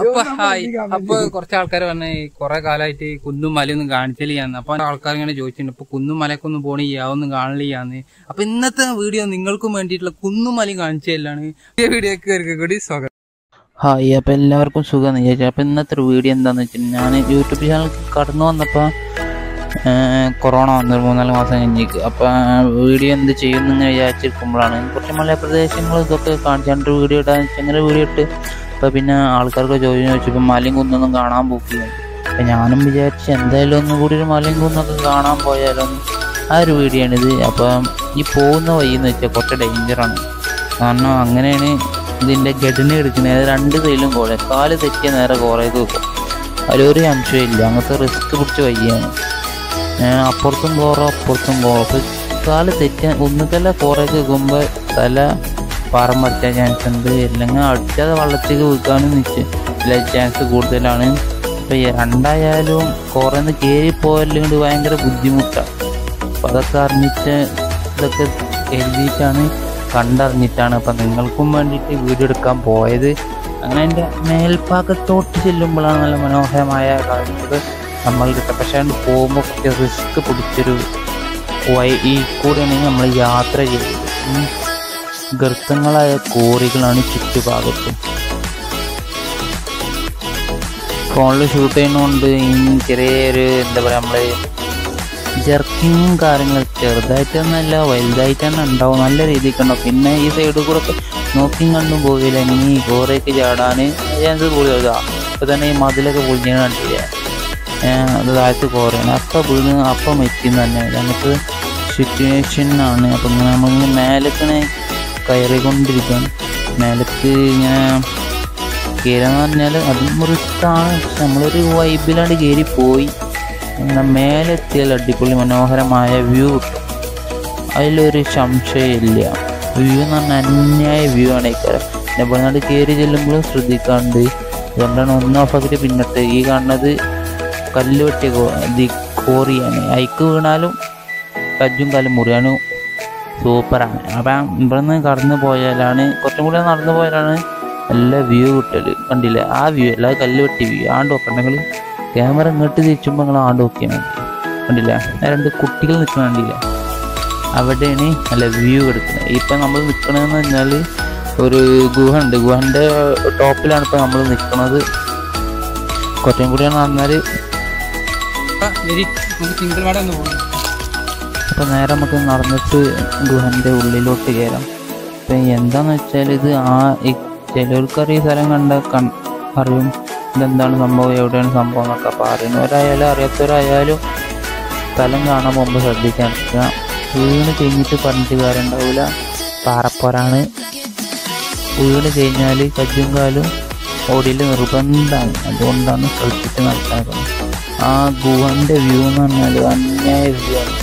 അപ്പൊ ഹായ്. അപ്പൊ കുറച്ച് ആൾക്കാർ പറഞ്ഞ കുറെ കാലമായിട്ട് ഈ കുന്നും മലയൊന്നും കാണിച്ചില്ലാന്ന് അപ്പൊ ആൾക്കാർ ഇങ്ങനെ ചോദിച്ചിട്ടുണ്ട് ഇപ്പൊ കുന്നും മലക്കൊന്നും പോണില്ല ഒന്നും കാണില്ലാന്ന് അപ്പൊ ഇന്നത്തെ വീഡിയോ നിങ്ങൾക്കും വേണ്ടിയിട്ടുള്ള കുന്നും മലയും കാണിച്ചു തരലാണ് ഈ വീഡിയോക്ക് കൂടി സ്വാഗതം. ഹായ് അപ്പോൾ എല്ലാവർക്കും സുഖമെന്ന് വിചാരിച്ചു. അപ്പോൾ ഇന്നത്തെ ഒരു വീഡിയോ എന്താണെന്ന് വെച്ചിട്ടുണ്ടെങ്കിൽ ഞാൻ യൂട്യൂബ് ചാനൽ കടന്നു വന്നപ്പോൾ കൊറോണ വന്നു. മൂന്നാൽ മാസം കഴിഞ്ഞേക്ക് അപ്പോൾ വീഡിയോ എന്ത് ചെയ്യുമെന്ന് ഇങ്ങനെ വിചാരിച്ചിരിക്കുമ്പോഴാണ് കുറച്ച് മലപ്രദേശങ്ങൾ ഇതൊക്കെ കാണിച്ചാണ്ട് വീഡിയോ ഇടാൻ അങ്ങനെ വീഡിയോ ഇട്ട് അപ്പോൾ പിന്നെ ആൾക്കാർക്ക് ചോദിച്ചു ചോദിച്ചപ്പോൾ മലയും കുന്നൊന്നും കാണാൻ പോക്കില്ല. അപ്പം ഞാനും വിചാരിച്ചു എന്തായാലും ഒന്നും കൂടി ഒരു മലയും കുന്നൊക്കെ കാണാൻ പോയാലോ ആ ഒരു വീഡിയോ ആണിത് അപ്പം ഈ പോകുന്ന വഴി എന്ന് വെച്ചാൽ കുറച്ച് ഡേഞ്ചറാണ് കാരണം അങ്ങനെയാണ് ഇതിന്റെ ഗഡിനെ എടുക്കുന്നത്. രണ്ട് സൈഡിലും കോളെ. കാൽ തെറ്റിയ നേരെ കോറേക്ക് വെക്കും അതിലൊരു സംശയമില്ല അങ്ങനത്തെ റിസ്ക് പിടിച്ച വയ്യാണ് അപ്പുറത്തും കോറ അപ്പുറത്തും കോറ കാൽ തെറ്റിയ ഒന്നുകല്ല കോറേക്ക് വെക്കുമ്പോൾ തല പാറമടിച്ചാൻ ചാൻസ് ഉണ്ട്. അല്ലെങ്കിൽ അടിച്ചത് വള്ളത്തേക്ക് വീക്കാനും നിശ്ചയ ചാൻസ് കൂടുതലാണ്. അപ്പോൾ രണ്ടായാലും കോറന്ന് കയറി പോയല്ലെങ്കിൽ ഭയങ്കര ബുദ്ധിമുട്ടാണ് അപ്പോൾ അതൊക്കെ അറിഞ്ഞിട്ട് ഇതൊക്കെ എഴുതിയിട്ടാണ് കണ്ടറിഞ്ഞിട്ടാണ് അപ്പം നിങ്ങൾക്കും വേണ്ടിയിട്ട് വീഡിയോ എടുക്കാൻ പോയത്. അങ്ങനെ എന്റെ മേൽഭാഗത്തോട്ട് ചെല്ലുമ്പോഴാണ് നല്ല മനോഹരമായ കാഴ്ചകൾ നമ്മൾ കിട്ടുക. പക്ഷേ പോകുമ്പോൾ കുറച്ച് റിസ്ക് പിടിച്ചൊരു വൈ ഈ കൂടെയാണെങ്കിൽ നമ്മൾ യാത്ര ചെയ്യുന്നത് ഉം. ഗർത്തങ്ങളായ കോറികളാണ് ചുറ്റുഭാഗത്തും. ഫോണിൽ ഷൂട്ട് ചെയ്യുന്നതുകൊണ്ട് ഇനി ചെറിയൊരു എന്താ പറയുക നമ്മൾ ജർക്കിങ്ങും കാര്യങ്ങൾ ചെറുതായിട്ടൊന്നല്ല വലുതായിട്ട് തന്നെ ഉണ്ടാവും. നല്ല രീതിക്ക് ഉണ്ടാവും പിന്നെ ഈ സൈഡിൽ കൂടെ നോക്കിയും കണ്ടും പോകില്ല ഇനി ഗോറയ്ക്ക് ചാടാൻ ചാൻസ് കൂടുതലാ ഇപ്പൊ തന്നെ ഈ മതിലൊക്കെ പൊളിഞ്ഞ കണ്ടില്ല? അത് താഴത്ത് കോറയാണ്. അപ്പം വീണ് അപ്പം വെക്കുന്ന തന്നെ. നമുക്ക് സിറ്റുവേഷനാണ് അപ്പം നമ്മൾ നമ്മളിങ്ങനെ കയറിക്കൊണ്ടിരിക്കാൻ മേലക്ക് ഇങ്ങനെ കയറാന്ന് പറഞ്ഞാൽ അതും റിസ്ക്കാണ് നമ്മളൊരു വൈബിലാണ്ട് കയറി പോയി അങ്ങനെ മേലെത്തിയാൽ അടിപൊളി മനോഹരമായ വ്യൂ കിട്ടും. അതിലൊരു സംശയമില്ല. വ്യൂ എന്ന് പറഞ്ഞാൽ അന്യായ വ്യൂ ആണ് ഇക്കാരം ഇവിടെ കയറി ചെല്ലുമ്പോഴും ശ്രദ്ധിക്കാണ്ട്. അതുകൊണ്ടാണ് ഒന്ന് ഓഫാക്കിയിട്ട് പിന്നിട്ട് ഈ കാണുന്നത് കല്ല് വെട്ടിയ കോറിയാണ് അയക്ക് വീണാലും കജ്ജും കാലും മുറിയാനും സൂപ്പറാണ്. അപ്പം ഇവിടുന്ന് കടന്നു പോയാലാണ് കുറച്ചും കൂടെ നടന്നു പോയാലാണ് നല്ല വ്യൂ കിട്ടൽ. കണ്ടില്ലേ? ആ വ്യൂ കല്ല് വെട്ടി വ്യൂ ആണ്ട് നോക്കണ്ടെങ്കിൽ ക്യാമറ ഇങ്ങോട്ട് തിരിച്ചുമ്പോൾ നിങ്ങൾ ആണ്ട് നോക്കിയാൽ മതി കണ്ടില്ല? രണ്ട് കുട്ടികൾ നിൽക്കുന്ന കണ്ടില്ല? അവിടെയാണ് നല്ല വ്യൂ എടുക്കുന്നത് ഇപ്പം നമ്മൾ നിൽക്കണമെന്ന് പറഞ്ഞാൽ ഒരു ഗുഹ ഉണ്ട് ഗുഹന്റെ ടോപ്പിലാണ് ഇപ്പം നമ്മൾ നിൽക്കുന്നത് കുറച്ചും കൂടിയാണ് നടന്നാൽ സിംഗിൾ വാട ഒന്ന് പോകണം അപ്പോൾ നേരെ നമുക്ക് നടന്നിട്ട് ഗുഹന്റെ ഉള്ളിലോട്ട് കയറാം. അപ്പം എന്താന്ന് വെച്ചാൽ ഇത് ആ ഈ ചിലർക്കറിയ സ്ഥലം കണ്ട കൺ അറിയും ഇതെന്താണ് സംഭവം എവിടെയാണ് സംഭവം എന്നൊക്കെ. അപ്പോൾ അറിയുന്നവരായാലും അറിയാത്തവരായാലും സ്ഥലം കാണാൻ പോകുമ്പോൾ ശ്രദ്ധിക്കാൻ. വീണ് കഴിഞ്ഞിട്ട് പറഞ്ഞിട്ട് കാര്യം ഉണ്ടാവില്ല പാറപ്പോരാണ്. വീണ് കഴിഞ്ഞാൽ കജ്ജും കാലും ഓടിയിൽ നിർബന്ധമാണ്. അതുകൊണ്ടാണ് ശ്രദ്ധിച്ച് നടക്കുന്നത് ആ ഗുഹന്റെ വ്യൂ എന്ന് പറഞ്ഞാൽ അന്യായ വ്യൂ ആണ്.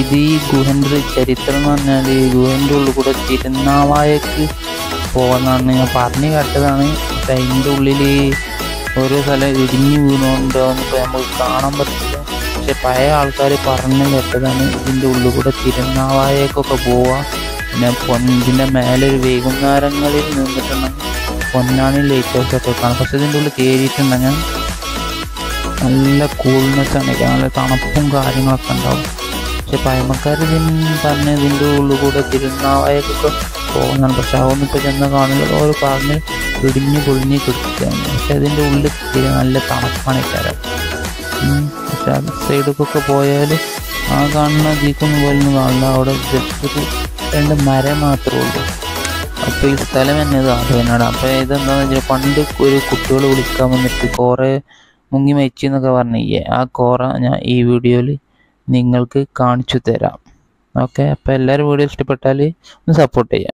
ഇത് ഈ ഗുഹന്റെ ചരിത്രം എന്ന് പറഞ്ഞാൽ ഈ ഗുഹന്റെ ഉള്ളിൽ കൂടെ തിരുനാവായക്ക് പോകുന്നതാണ് ഞാൻ പറഞ്ഞു കേട്ടതാണ്. അതിന്റെ ഉള്ളിൽ ഓരോ സ്ഥലം ഇടിഞ്ഞു വീണുകൊണ്ടോ ഇപ്പോൾ നമുക്ക് കാണാൻ പറ്റില്ല. പക്ഷെ പഴയ ആൾക്കാർ പറഞ്ഞു കേട്ടതാണ് ഇതിന്റെ ഉള്ളിൽ കൂടെ തിരുനാവായക്കൊക്കെ പോവുക പിന്നെ പൊന്നിന്റെ മേലെ ഒരു വൈകുന്നേരങ്ങളിൽ നിന്നിട്ടുണ്ടെങ്കിൽ പൊന്നാണി ലൈറ്റ് ഹൗസ് ഒക്കെ കാണാം പക്ഷെ ഇതിന്റെ ഉള്ളിൽ കയറിയിട്ടുണ്ടെങ്കിൽ നല്ല കൂൾനെസ്സാണ് നല്ല തണുപ്പും കാര്യങ്ങളൊക്കെ ഉണ്ടാവും. പക്ഷെ പഴമക്കാർ പറഞ്ഞ ഇതിന്റെ ഉള്ളിൽ കൂടെ തിരുനാവായൊക്കെ പോകുന്നതാണ് പക്ഷെ അതൊന്നും ഇപ്പോൾ ചെന്ന് കാണുന്നത് ഓരോ പറഞ്ഞ് ഇടിഞ്ഞ് പൊളിഞ്ഞ് കിടക്കുകയാണ് പക്ഷെ അതിന്റെ ഉള്ളിൽ തിരി നല്ല തണുപ്പാണ് ഇക്കാരം പക്ഷെ അത് സൈഡൊക്കെ പോയാൽ ആ കാണുന്ന ദീക്കൊന്നും പോലൊന്നും കാണില്ല അവിടെ ജസ്റ്റ് ഒരു രണ്ട് മരം മാത്രമേ ഉള്ളൂ. അപ്പോൾ ഈ സ്ഥലം തന്നെ ഇത് ആദ്യമാണ് അപ്പോൾ ഇതെന്താണെന്ന് വെച്ചാൽ പണ്ട് ഒരു കുട്ടികൾ വിളിക്കാൻ വന്നിട്ട് കുറേ മുങ്ങി മരിച്ചു എന്നൊക്കെ പറഞ്ഞില്ലേ? ആ കോറ ഞാൻ ഈ വീഡിയോയിൽ നിങ്ങൾക്ക് കാണിച്ചു തരാം. ഓക്കെ അപ്പോൾ എല്ലാവരും വീഡിയോ ഇഷ്ടപ്പെട്ടാൽ ഒന്ന് സപ്പോർട്ട് ചെയ്യാം.